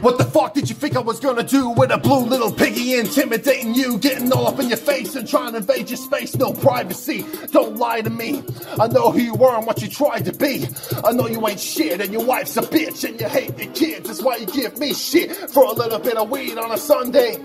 What the fuck did you think I was gonna do with a blue little piggy intimidating you, getting all up in your face and trying to invade your space? No privacy. Don't lie to me. I know who you were and what you tried to be. I know you ain't shit and your wife's a bitch and you hate your kids. That's why you give me shit for a little bit of weed on a Sunday.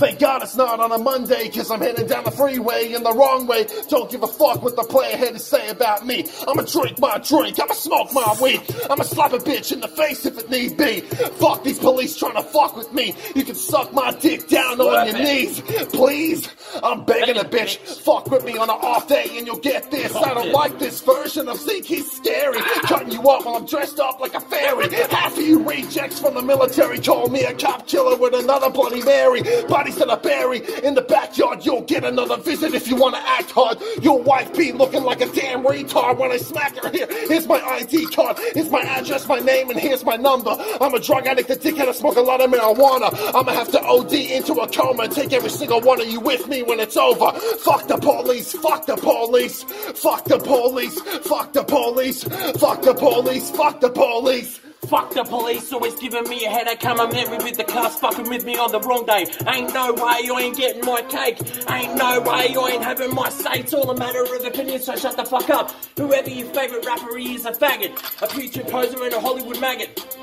Thank God it's not on a Monday, cause I'm heading down the freeway in the wrong way. Don't give a fuck what the player had to say about me. I'ma drink my drink, I'ma smoke my weed, I'ma slap a bitch in the face if it need be. Fuck these police trying to fuck with me. You can suck my dick down on your knees, please. I'm begging a bitch, fuck with me on an off day and you'll get this. I don't like this version of Zeke, he's scary. Cutting you up while I'm dressed up like a fairy. Half of you rejects from the military call me a cop killer with another Bloody Mary. Bodies in the backyard, you'll get another visit if you wanna act hard. Your wife be looking like a damn retard when I smack her here. Here's my ID card, here's my address, my name, and here's my number. I'm a drug addict, a dickhead, I smoke a lot of marijuana. I'ma have to OD into a coma and take every single one of you with me when it's over. Fuck the police, fuck the police, fuck the police, fuck the police, fuck the police, fuck the police. Fuck the police, always giving me a headache. Come and met me with the class, fucking with me on the wrong day. Ain't no way you ain't getting my cake. Ain't no way you ain't having my say. It's all a matter of opinion, so shut the fuck up. Whoever your favourite rapper is a faggot, a future poser and a Hollywood maggot.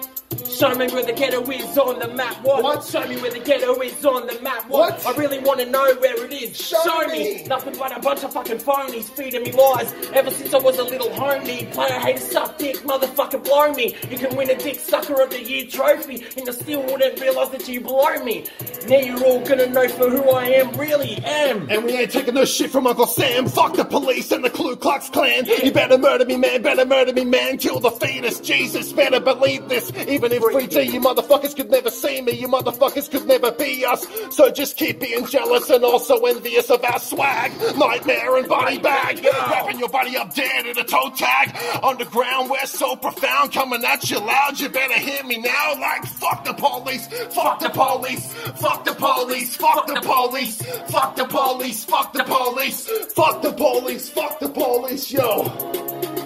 Show me where the ghetto is on the map. What? What? Show me where the ghetto is on the map. What? What? I really want to know where it is. Show me. me. Nothing but a bunch of fucking phonies feeding me lies. Ever since I was a little homie, player hater suck dick, motherfucker blow me. You can win a dick sucker of the year trophy, and I still wouldn't realize that you blow me. Now you're all gonna know for who I am, really am. And we ain't taking no shit from Uncle Sam. Fuck the police and the Klux Klan. You better murder me, man. Better murder me, man. Kill the fetus. Jesus, better believe this. Even in 3D, you motherfuckers could never see me. You motherfuckers could never be us. So just keep being jealous and also envious of our swag. Nightmare and body bag. Wrapping your body up dead in a toe tag. Underground, we're so profound. Coming at you loud. You better hear me now. Like, fuck the police. Fuck the police. Fuck the police. Fuck the police. Fuck the police. Fuck the police. Fuck the police. Fuck the police. Yo.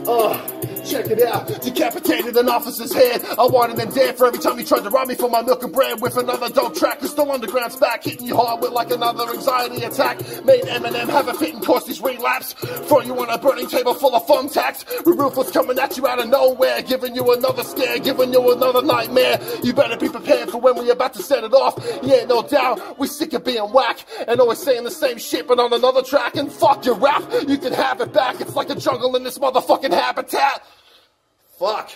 Uh, check it out. Decapitated an officer's head. I wanted him dead for every time he tried to rob me for my milk and bread with another dope track. Crystal Underground's back, hitting you hard with like another anxiety attack. Made Eminem have a fit and caused his relapse. Throw you on a burning table full of thumbtacks. We ruthless coming at you out of nowhere, giving you another scare, giving you another nightmare. You better be prepared for when we about to set it off. Yeah, no doubt, we sick of being whack and always saying the same shit, but on another track. And fuck your rap, you can have it back. It's like a jungle in this motherfucking habitat. Fuck.